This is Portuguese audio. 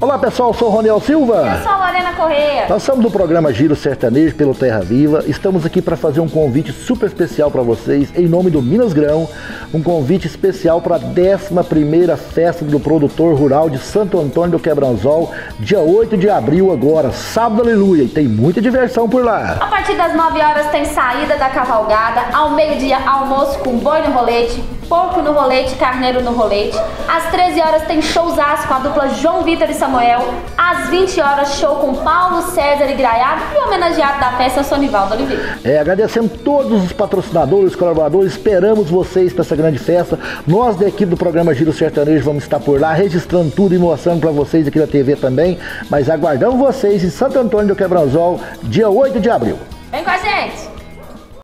Olá pessoal, sou Roniel Silva. Eu sou a Lorena Correia. Nós somos do programa Giro Sertanejo pelo Terra Viva. Estamos aqui para fazer um convite super especial para vocês, em nome do Minas Grão. Um convite especial para a 11 Festa do Produtor Rural de Santo Antônio do Quebranzol, dia 8 de abril, agora, sábado, aleluia. E tem muita diversão por lá. A partir das 9 horas tem saída da cavalgada, ao meio-dia, almoço com boi no rolete, porco no rolete, carneiro no rolete. Às 13 horas tem showzaço com a dupla João Vitor e Samuel. Às 20 horas, show com Paulo César e Graiado e o homenageado da festa, Sonivaldo Oliveira. É, agradecemos todos os patrocinadores, colaboradores, esperamos vocês para essa grande festa. Nós da equipe do programa Giro Sertanejo vamos estar por lá, registrando tudo e mostrando para vocês aqui na TV também. Mas aguardamos vocês em Santo Antônio do Quebranzol, dia 8 de abril. Vem com a gente!